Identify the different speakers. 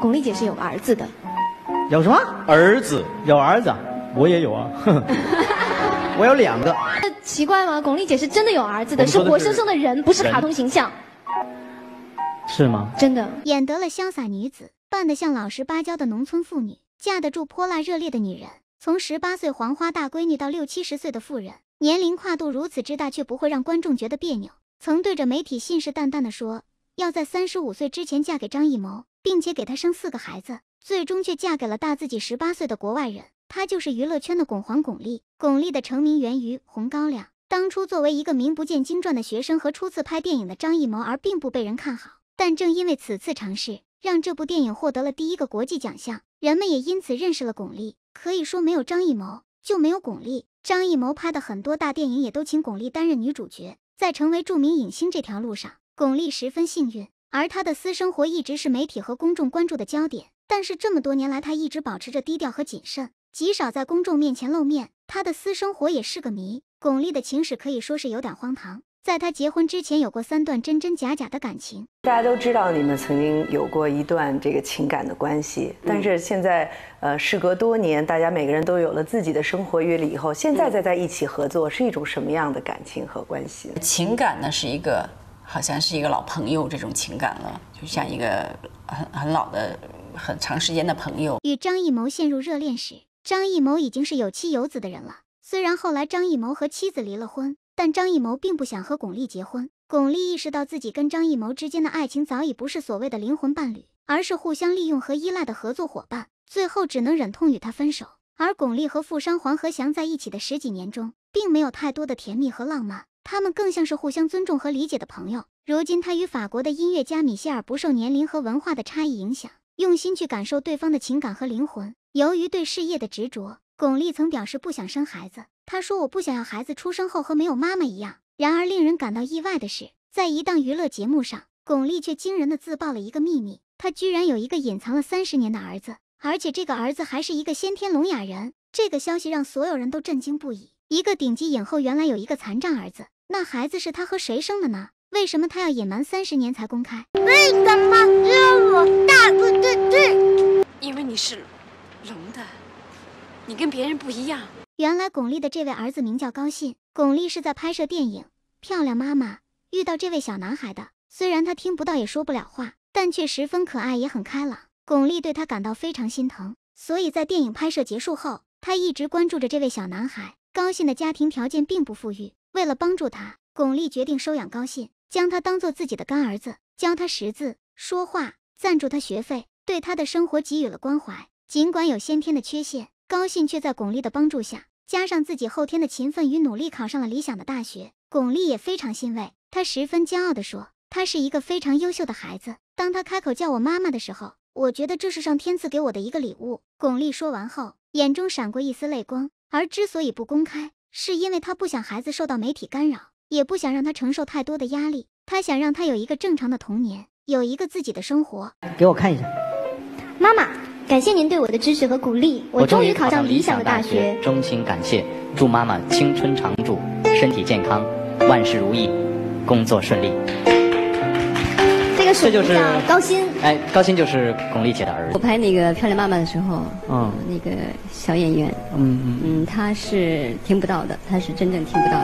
Speaker 1: 巩俐姐是有儿子的。
Speaker 2: 有什么？
Speaker 3: 儿子
Speaker 2: 有儿子？我也有啊，我有两个。
Speaker 1: 奇怪吗？巩俐姐是真的有儿子的，是活生生的人，不是卡通形象。
Speaker 2: 是吗？
Speaker 1: 真的。
Speaker 4: 演得了潇洒女子，扮得像老实巴交的农村妇女，架得住泼辣热烈的女人。从十八岁黄花大闺女到六七十岁的妇人，年龄跨度如此之大，却不会让观众觉得别扭。曾对着媒体信誓旦旦地说，要在三十五岁之前嫁给张艺谋，并且给他生四个孩子，最终却嫁给了大自己十八岁的国外人。她就是娱乐圈的巩皇巩俐。巩俐的成名源于《红高粱》，当初作为一个名不见经传的学生和初次拍电影的张艺谋，而并不被人看好。但正因为此次尝试，让这部电影获得了第一个国际奖项，人们也因此认识了巩俐。可以说，没有张艺谋就没有巩俐。张艺谋拍的很多大电影也都请巩俐担任女主角。在成为著名影星这条路上，巩俐十分幸运，而她的私生活一直是媒体和公众关注的焦点。但是这么多年来，她一直保持着低调和谨慎。极少在公众面前露面，她的私生活也是个谜。巩俐的情史可以说是有点荒唐，在她结婚之前有过三段真真假假的感情。
Speaker 5: 大家都知道你们曾经有过一段这个情感的关系，但是现在呃事隔多年，大家每个人都有了自己的生活阅历以后，现在再在一起合作是一种什么样的感情和关系？
Speaker 6: 情感呢是一个好像是一个老朋友这种情感了，就像一个很很老的很长时间的朋友。
Speaker 4: 与张艺谋陷入热恋时。张艺谋已经是有妻有子的人了。虽然后来张艺谋和妻子离了婚，但张艺谋并不想和巩俐结婚。巩俐意识到自己跟张艺谋之间的爱情早已不是所谓的灵魂伴侣，而是互相利用和依赖的合作伙伴，最后只能忍痛与他分手。而巩俐和富商黄和祥在一起的十几年中，并没有太多的甜蜜和浪漫，他们更像是互相尊重和理解的朋友。如今他与法国的音乐家米歇尔不受年龄和文化的差异影响，用心去感受对方的情感和灵魂。由于对事业的执着，巩俐曾表示不想生孩子。她说：“我不想要孩子出生后和没有妈妈一样。”然而，令人感到意外的是，在一档娱乐节目上，巩俐却惊人的自曝了一个秘密：她居然有一个隐藏了三十年的儿子，而且这个儿子还是一个先天聋哑人。这个消息让所有人都震惊不已。一个顶级影后原来有一个残障儿子，那孩子是他和谁生的呢？为什么他要隐瞒三十年才公开？
Speaker 7: 为什么只有我大不对对？
Speaker 8: 因为你是。聋的，你跟别人不一样。
Speaker 4: 原来巩俐的这位儿子名叫高信，巩俐是在拍摄电影《漂亮妈妈》遇到这位小男孩的。虽然他听不到也说不了话，但却十分可爱，也很开朗。巩俐对他感到非常心疼，所以在电影拍摄结束后，他一直关注着这位小男孩。高信的家庭条件并不富裕，为了帮助他，巩俐决定收养高信，将他当做自己的干儿子，教他识字、说话，赞助他学费，对他的生活给予了关怀。尽管有先天的缺陷，高信却在巩俐的帮助下，加上自己后天的勤奋与努力，考上了理想的大学。巩俐也非常欣慰，她十分骄傲地说：“他是一个非常优秀的孩子。当他开口叫我妈妈的时候，我觉得这是上天赐给我的一个礼物。”巩俐说完后，眼中闪过一丝泪光。而之所以不公开，是因为他不想孩子受到媒体干扰，也不想让他承受太多的压力。他想让他有一个正常的童年，有一个自己的生活。
Speaker 2: 给我看一下，
Speaker 1: 妈妈。感谢您对我的支持和鼓励，我终于考上理想的大学，
Speaker 9: 衷心感谢。祝妈妈青春常驻，身体健康，万事如意，工作顺利。
Speaker 1: 这个是
Speaker 9: 就是
Speaker 1: 高鑫，
Speaker 9: 哎，高鑫就是巩俐姐的儿子。
Speaker 10: 我拍那个《漂亮妈妈》的时候，嗯，那个小演员，嗯嗯嗯，他是听不到的，他是真正听不到。